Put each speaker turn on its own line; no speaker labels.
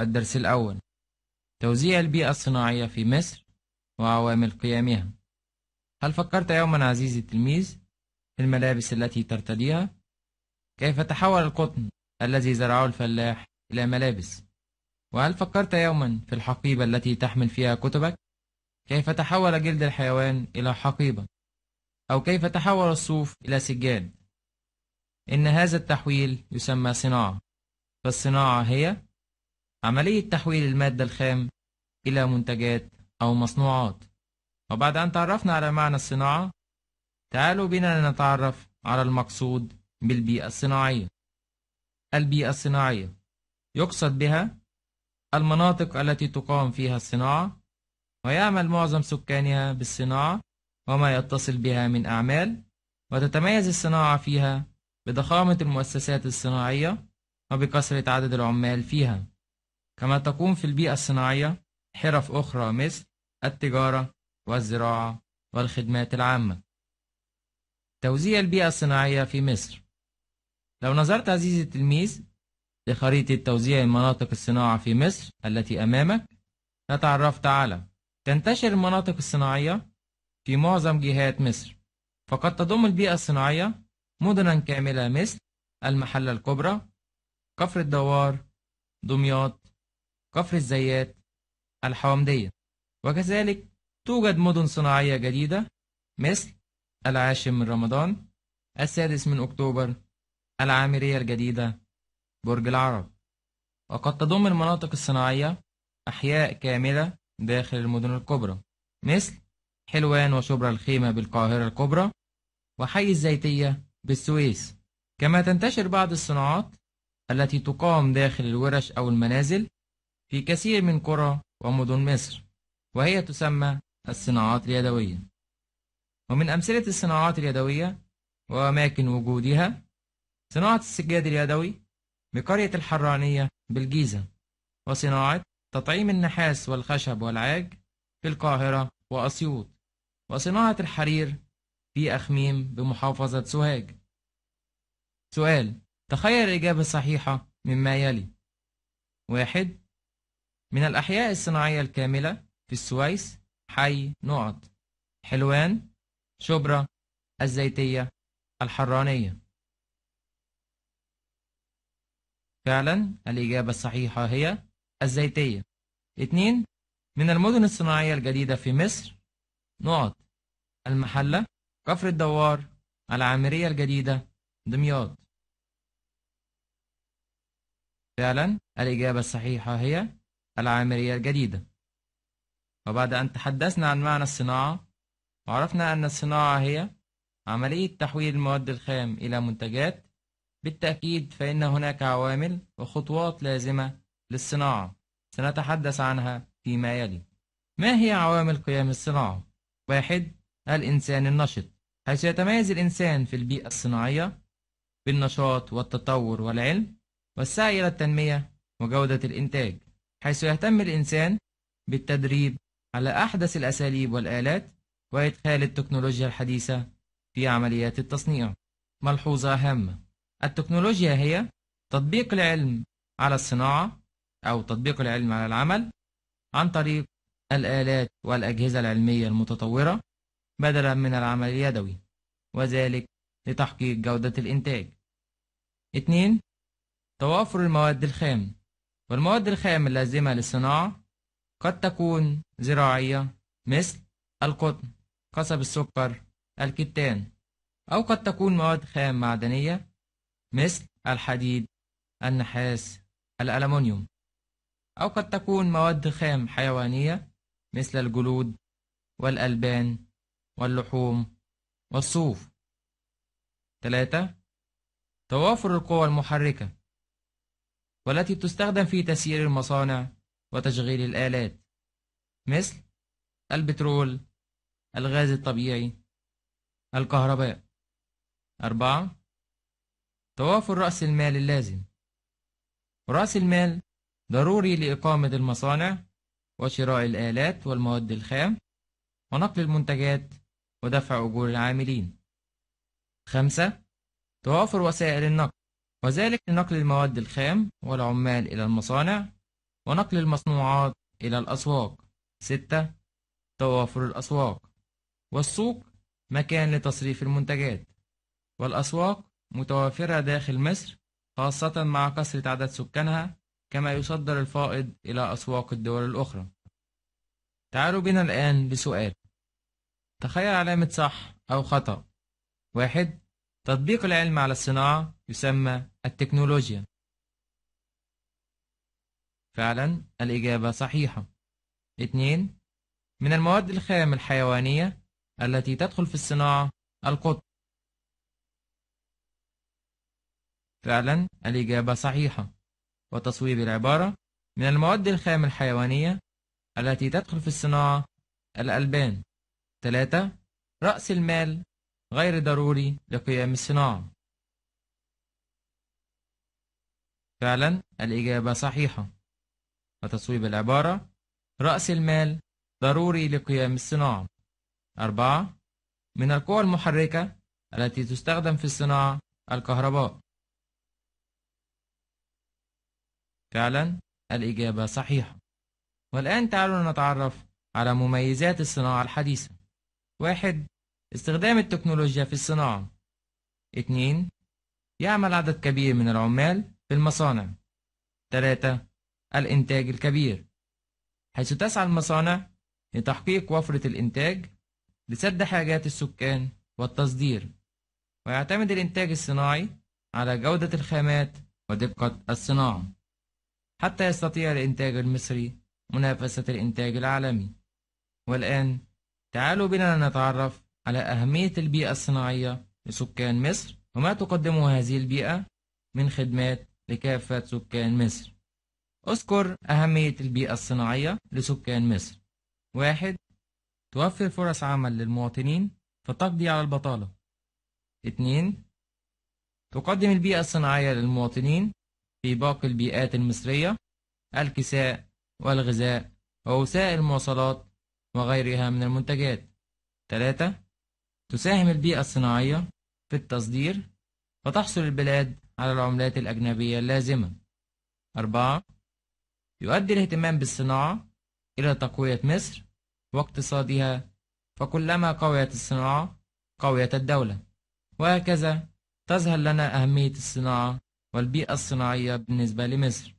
الدرس الأول توزيع البيئة الصناعية في مصر وعوامل قيامها هل فكرت يوما عزيزي التلميذ في الملابس التي ترتديها؟ كيف تحول القطن الذي زرعه الفلاح إلى ملابس؟ وهل فكرت يوما في الحقيبة التي تحمل فيها كتبك؟ كيف تحول جلد الحيوان إلى حقيبة؟ أو كيف تحول الصوف إلى سجاد؟ إن هذا التحويل يسمى صناعة فالصناعة هي عملية تحويل المادة الخام إلى منتجات أو مصنوعات. وبعد أن تعرفنا على معنى الصناعة تعالوا بنا نتعرف على المقصود بالبيئة الصناعية. البيئة الصناعية يقصد بها المناطق التي تقام فيها الصناعة ويعمل معظم سكانها بالصناعة وما يتصل بها من أعمال وتتميز الصناعة فيها بضخامة المؤسسات الصناعية وبكثرة عدد العمال فيها. كما تقوم في البيئة الصناعية حرف أخرى مثل التجارة والزراعة والخدمات العامة. توزيع البيئة الصناعية في مصر. لو نظرت عزيزي التلميذ لخريطة توزيع المناطق الصناعة في مصر التي أمامك فتعرفت على تنتشر المناطق الصناعية في معظم جهات مصر. فقد تضم البيئة الصناعية مدنا كاملة مثل المحلة الكبرى كفر الدوار دمياط كفر الزيات الحومدية وكذلك توجد مدن صناعية جديدة مثل العاشر من رمضان السادس من أكتوبر العامرية الجديدة برج العرب. وقد تضم المناطق الصناعية أحياء كاملة داخل المدن الكبرى مثل حلوان وشبرا الخيمة بالقاهرة الكبرى وحي الزيتية بالسويس. كما تنتشر بعض الصناعات التي تقام داخل الورش أو المنازل في كثير من قرى ومدن مصر وهي تسمى الصناعات اليدوية. ومن أمثلة الصناعات اليدوية وأماكن وجودها صناعة السجاد اليدوي بقرية الحرانية بالجيزة وصناعة تطعيم النحاس والخشب والعاج في القاهرة وأسيوط وصناعة الحرير في أخميم بمحافظة سوهاج. سؤال تخيل الإجابة الصحيحة مما يلي. واحد من الأحياء الصناعية الكاملة في السويس حي نقط حلوان شبرا الزيتية الحرانية. فعلا الإجابة الصحيحة هي الزيتية. اتنين من المدن الصناعية الجديدة في مصر نقط المحلة كفر الدوار العامرية الجديدة دمياط. فعلا الإجابة الصحيحة هي العامرية الجديدة. وبعد أن تحدثنا عن معنى الصناعة وعرفنا أن الصناعة هي عملية تحويل المواد الخام إلى منتجات بالتأكيد فإن هناك عوامل وخطوات لازمة للصناعة سنتحدث عنها فيما يلي. ما هي عوامل قيام الصناعة؟ واحد الإنسان النشط. حيث يتميز الإنسان في البيئة الصناعية؟ بالنشاط والتطور والعلم. والسعي إلى التنمية وجودة الإنتاج. حيث يهتم الإنسان بالتدريب على أحدث الأساليب والآلات وإدخال التكنولوجيا الحديثة في عمليات التصنيع. ملحوظة هامة. التكنولوجيا هي تطبيق العلم على الصناعة أو تطبيق العلم على العمل عن طريق الآلات والأجهزة العلمية المتطورة بدلا من العمل اليدوي وذلك لتحقيق جودة الإنتاج. 2. توافر المواد الخام. والمواد الخام اللازمة للصناعة قد تكون زراعية مثل القطن قصب السكر الكتان أو قد تكون مواد خام معدنية مثل الحديد النحاس الألمنيوم أو قد تكون مواد خام حيوانية مثل الجلود والألبان واللحوم والصوف 3. توافر القوى المحركة والتي تستخدم في تسيير المصانع وتشغيل الآلات مثل البترول الغاز الطبيعي الكهرباء. أربعة توافر رأس المال اللازم. رأس المال ضروري لإقامة المصانع وشراء الآلات والمواد الخام ونقل المنتجات ودفع أجور العاملين. خمسة توافر وسائل النقل. وذلك لنقل المواد الخام والعمال إلى المصانع ونقل المصنوعات إلى الأسواق. ستة توافر الأسواق. والسوق مكان لتصريف المنتجات. والأسواق متوافرة داخل مصر خاصة مع كثرة عدد سكانها كما يصدر الفائض إلى أسواق الدول الأخرى. تعالوا بنا الآن لسؤال. تخيل علامة صح أو خطأ. واحد تطبيق العلم على الصناعة يسمى التكنولوجيا. فعلا الإجابة صحيحة. اثنين من المواد الخام الحيوانية التي تدخل في الصناعة القطن. فعلا الإجابة صحيحة. وتصويب العبارة من المواد الخام الحيوانية التي تدخل في الصناعة الألبان. ثلاثة رأس المال غير ضروري لقيام الصناعة. فعلا الإجابة صحيحة. وتصويب العبارة رأس المال ضروري لقيام الصناعة. أربعة من القوى المحركة التي تستخدم في الصناعة الكهرباء. فعلا الإجابة صحيحة. والآن تعالوا نتعرف على مميزات الصناعة الحديثة. واحد استخدام التكنولوجيا في الصناعة. اثنين يعمل عدد كبير من العمال. في المصانع. ثلاثة الإنتاج الكبير. حيث تسعى المصانع لتحقيق وفرة الإنتاج لسد حاجات السكان والتصدير. ويعتمد الإنتاج الصناعي على جودة الخامات ودقة الصناعة حتى يستطيع الإنتاج المصري منافسة الإنتاج العالمي. والآن تعالوا بنا نتعرف على أهمية البيئة الصناعية لسكان مصر وما تقدمه هذه البيئة من خدمات لكافة سكان مصر. اذكر أهمية البيئة الصناعية لسكان مصر. واحد توفر فرص عمل للمواطنين فتقضي على البطالة. اثنين تقدم البيئة الصناعية للمواطنين في باقي البيئات المصرية الكساء والغذاء ووسائل المواصلات وغيرها من المنتجات. ثلاثة تساهم البيئة الصناعية في التصدير فتحصل البلاد على العملات الأجنبية اللازمة أربعة يؤدي الاهتمام بالصناعة إلى تقوية مصر واقتصادها فكلما قويت الصناعة قويت الدولة. وهكذا تظهر لنا أهمية الصناعة والبيئة الصناعية بالنسبة لمصر.